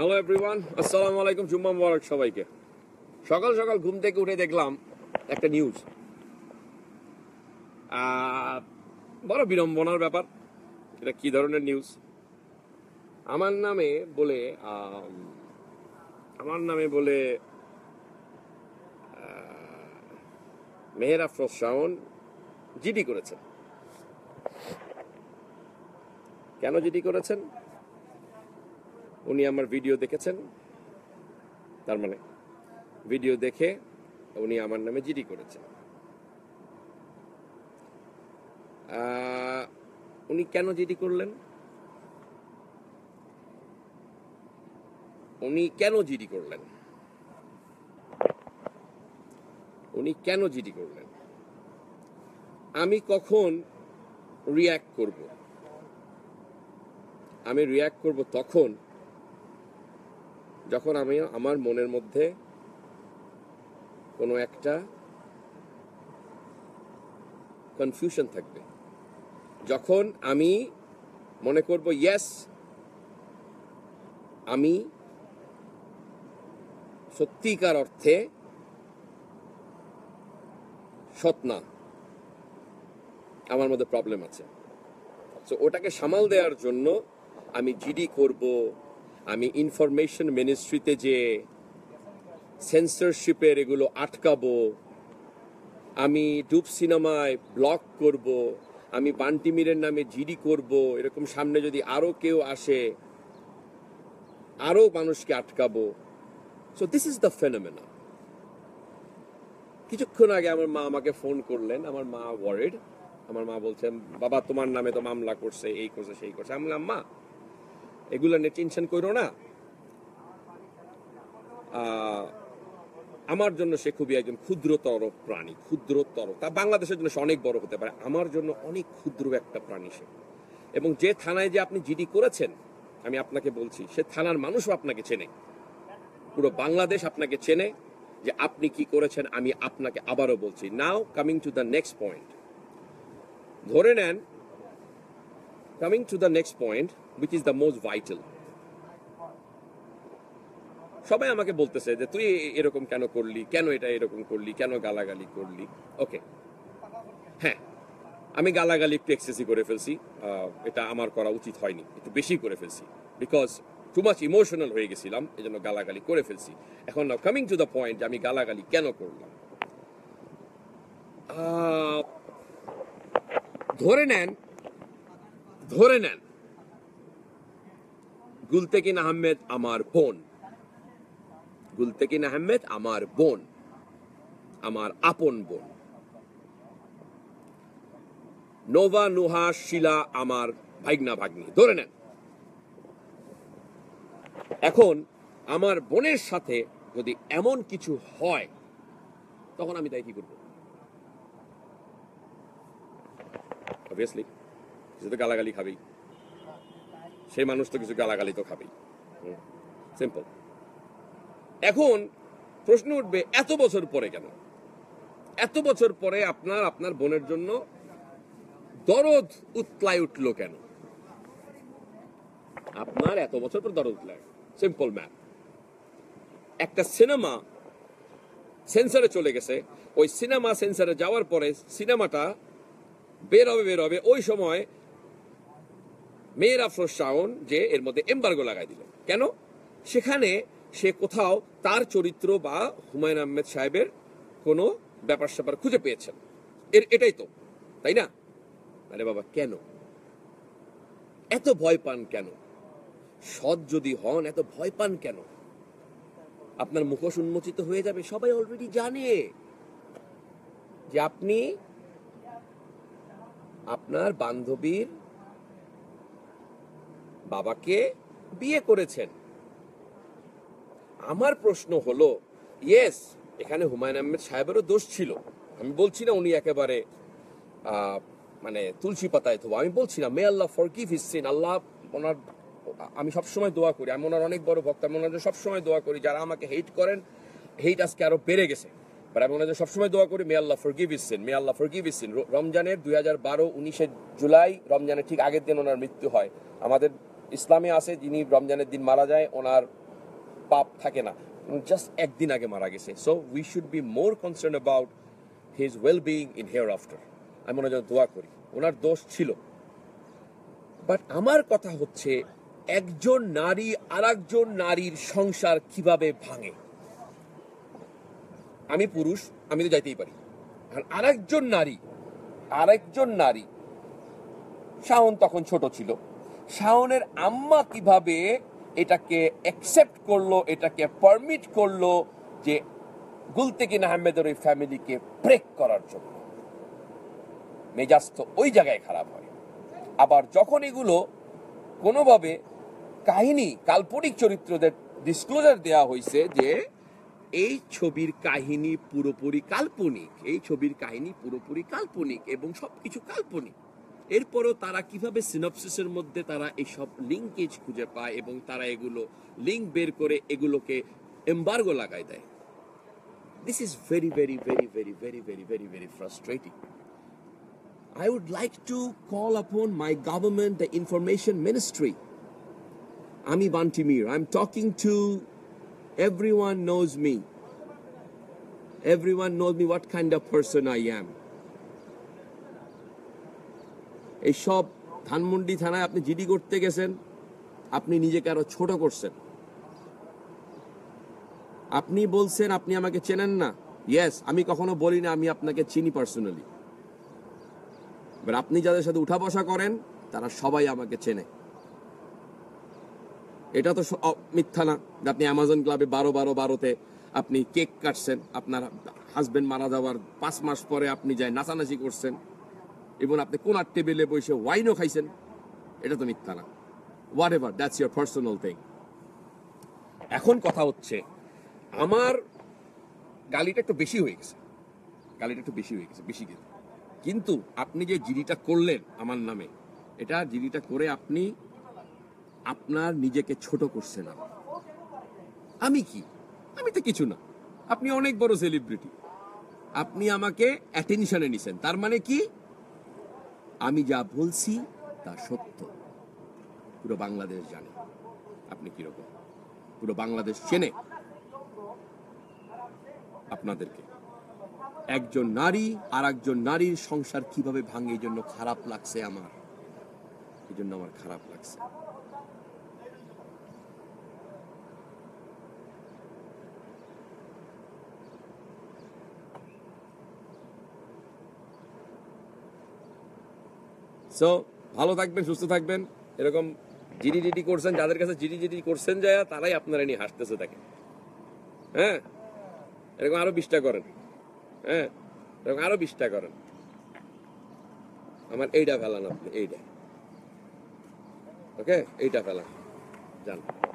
Hello everyone আসসালামু আলাইকুম জুম্মা মোবারক সবাইকে। সকাল সকাল ঘুম থেকে উঠে দেখলাম একটা নিউজ বড় বিড়ম্বনার ব্যাপার। এটা কি ধরনের নিউজ আমার নামে বলে আমার নামে বলে মেহের আফরোজ শাওন জিডি করেছেন। কেন জিডি করেছেন? উনি আমার ভিডিও দেখেছেন। তার মানে ভিডিও দেখে উনি আমার নামে জিডি করেছেন। উনি কেন জিডি করলেন? উনি কেন জিডি করলেন? উনি কেন জিডি করলেন? আমি কখন রিয়্যাক্ট করব? আমি রিয়্যাক্ট করব তখন যখন আমি আমার মনের মধ্যে কোনো একটা কনফিউশন থাকবে, যখন আমি মনে করব ইয়েস আমি সত্যিকার অর্থে সৎ না, আমার মধ্যে প্রবলেম আছে। তো ওটাকে সামাল দেওয়ার জন্য আমি জিডি করব আমি ইনফরমেশন মিনিস্ট্রিতে যে সেন্সরশিপের এগুলো আটকাবো, আমি ডুব সিনেমায় ব্লক করব, আমি বান্টিমিরের নামে জিডি করব, এরকম সামনে যদি আরও কেউ আসে, আরও মানুষকে আটকাবো। So this is the phenomena কিছুক্ষণ আগে আমার মা আমাকে ফোন করলেন, আমার মা ওয়ারিড আমার মা বলছেন, বাবা, তোমার নামে তো মামলা করছে, এই করছে, সেই করছে। আমি বললাম, মা এগুলো নিয়ে টেনশন করো না। আমার জন্য সে খুবই একজন ক্ষুদ্রতর প্রাণী, ক্ষুদ্রতর। তা বাংলাদেশের জন্য সে অনেক বড় হতে পারে। আমার জন্য অনেক ক্ষুদ্র একটা প্রাণী সে। এবং যে থানায় যে আপনি জিডি করেছেন, আমি আপনাকে বলছি, সে থানার মানুষও আপনাকে চেনে। পুরো বাংলাদেশ আপনাকে চেনে যে আপনি কি করেছেন, আমি আপনাকে আবারও বলছি। Now coming to the next point ধরে নেন coming to the next point which is the most vital সবাই আমাকে বলতেছে যে, তুই এরকম কেন করলি? কেন এটা এরকম করলি? কেন গালাগালি করলি? ওকে হ্যাঁ আমি গালাগালি একটু এক্সেসি করে ফেলছি। এটা আমার করা উচিত হয়নি। একটু বেশি করে ফেলছি। বিকজ টু মাচ ইমোশনাল হয়ে গেছিলাম এই জন্য গালাগালি করে ফেলছি। এখন now coming to the point আমি গালাগালি কেন করলাম? ধরে নেন ধরে নেন। গুলতেকিন আহমেদ আমার বোন। গুলতেকিন আহমেদ আমার বোন। আমার আপন বোন। নোভা, নুহা, শিলা আমার ভাইগনা, ভাগ্নি। ধরে নেন। এখন আমার বোনের সাথে যদি এমন কিছু হয়, তখন আমি তাই কি করব? অবভিয়াসলি কিছু তো গালাগালি খাবেই। সেই মানুষ তো কিছু গালাগালি তো খাবেই। সিম্পল এখন প্রশ্ন উঠবে, এত বছর পরে কেন? এত বছর পরে আপনার আপনার বোনের জন্য দরদ উতলায় উঠল কেন? আপনার এত বছর পর দরদ উতলায়। সিম্পল ম্যাপ একটা সিনেমা সেন্সারে চলে গেছে। ওই সিনেমা সেন্সারে যাওয়ার পরে সিনেমাটা বের হবে বের হবে। ওই সময় মেয়ের আফরোজ শাওন যে এর মধ্যে এম্বার্গো লাগাই দিল। কেন? সেখানে সে কোথাও তার চরিত্র বা হুমায়ুন আহমেদ সাহেবের কোনো ব্যাপার স্যাপার খুঁজে পেয়েছেন। এর এটাই তো, তাই না? আরে বাবা, কেন? এত ভয় পান কেন? সৎ যদি হন, এত ভয় পান কেন? আপনার মুখোশ উন্মোচিত হয়ে যাবে, সবাই অলরেডি জানে। যে আপনি আপনার বান্ধবীর বাবাকে বিয়ে করেছেন। আমার প্রশ্ন হলো ইয়েস এখানে হুমায়ুন আহমেদ সাহেবেরও দোষ ছিল। আমি বলছি না উনি একেবারে মানে তুলসী পাতায় ধোয়া। আমি বলছি না মে আল্লাহ হিস সিন আল্লাহ ওনার, আমি সবসময় দোয়া করি। আমি ওনার অনেক বড় ভক্ত, আমি ওনার সবসময় দোয়া করি। যারা আমাকে হেট করেন হেট আজকে আরও বেড়ে গেছে। বাট আমি ওনাদের সবসময় দোয়া করি মে আল্লাহ ফরগিভ ইসিন মে আল্লাহ ফরগিভ ইসিন রমজানের দুই হাজার বারো, উনিশে জুলাই, রমজানের ঠিক আগের দিন ওনার মৃত্যু হয়। আমাদের ইসলামে আছে, যিনি রমজানের দিন মারা যায়, ওনার পাপ থাকে না। জাস্ট একদিন আগে মারা গেছে। So we should be more concern about his well being in here after আমি ওনার জন্য দোয়া করি। ওনার দোষ ছিল। বাট আমার কথা হচ্ছে, একজন নারী আরেকজন নারীর সংসার কীভাবে ভাঙে? আমি পুরুষ, আমি তো যাইতেই পারি। আর আরেকজন নারী আরেকজন নারী, শাওন তখন ছোট ছিল। শাওনের আম্মা কীভাবে এটাকে অ্যাকসেপ্ট করল, এটাকে পারমিট করল যে গুলতেকিন আহমেদের ওই ফ্যামিলিকে ব্রেক করার জন্য। মেজাজ তো ওই জায়গায় খারাপ হয়। আবার যখন এগুলো কোনোভাবে কাহিনী, কাল্পনিক চরিত্রদের ডিসক্লোজার দেওয়া হয়েছে যে এই ছবির কাহিনী পুরোপুরি কাল্পনিক, এই ছবির কাহিনী পুরোপুরি কাল্পনিক এবং সবকিছু কাল্পনিক। এরপরও তারা কিভাবে সিনপসিসের মধ্যে তারা এইসব লিঙ্কেজ খুঁজে পায় এবং তারা এগুলো লিঙ্ক বের করে এগুলোকে এম্বার্গো লাগাই দেয় this is very very very very very very very very frustrating I would like to call upon my government, the information ministry. Ami Bantimir, I'm talking to everyone knows me. Everyone knows me what kind of person I am. এই সব ধানমন্ডি থানায় আপনি GD করতে গেছেন, আপনি নিজেকে আরও ছোট করছেন। আপনি বলছেন, আপনি আমাকে চেনেন না। ইয়েস আমি কখনো বলি না আমি আপনাকে চিনি পার্সোনালি এবার আপনি যাদের সাথে উঠা বসা করেন, তারা সবাই আমাকে চেনে। এটা তো মিথ্যা না আপনি অ্যামাজন ক্লাবে বারো বারো বারোতে আপনি কেক কাটছেন, আপনার হাজবেন্ড মারা যাওয়ার পাঁচ মাস পরে আপনি যাই নাচানাচি করছেন। এবং আপনি কোনার টেবিলে বসে ওয়াইনও খাইছেন, এটা তো মিথ্যা না। Whatever that's your personal thing এখন কথা হচ্ছে, আমার গালিটা একটু বেশি হয়ে গেছে। গালিটা একটু বেশি হয়ে গেছে, বেশি গেছে কিন্তু আপনি যে জিডিটা করলেন আমার নামে, এটা জিডিটা করে আপনি আপনার নিজেকে ছোট করছেন। আমি কি? আমি তো কিছু না। আপনি অনেক বড় সেলিব্রিটি আপনি আমাকে অ্যাটেনশনে নিছেন। তার মানে কি? আমি যা বলছি তা সত্য। পুরো বাংলাদেশ জানে। আপনি কীরকম? পুরো বাংলাদেশ চেনে আপনাদেরকে। একজন নারী আর একজন নারীর সংসার কীভাবে ভাঙে, এই জন্য খারাপ লাগছে আমার। এই জন্য আমার খারাপ লাগছে। সো ভালো থাকবেন, সুস্থ থাকবেন। এরকম জিডি জিডি করছেন, যাদের কাছে জিডি জিডি করছেন যায়, তারাই আপনারা নিয়ে হাসতেছে থাকে হ্যাঁ? এরকম আরও বিশটা করেন। হ্যাঁ? এরকম আরও বিশটা করেন। আমার এইটা ফেলান আপনি, এইটা। ওকে এইটা ফেলান। যান।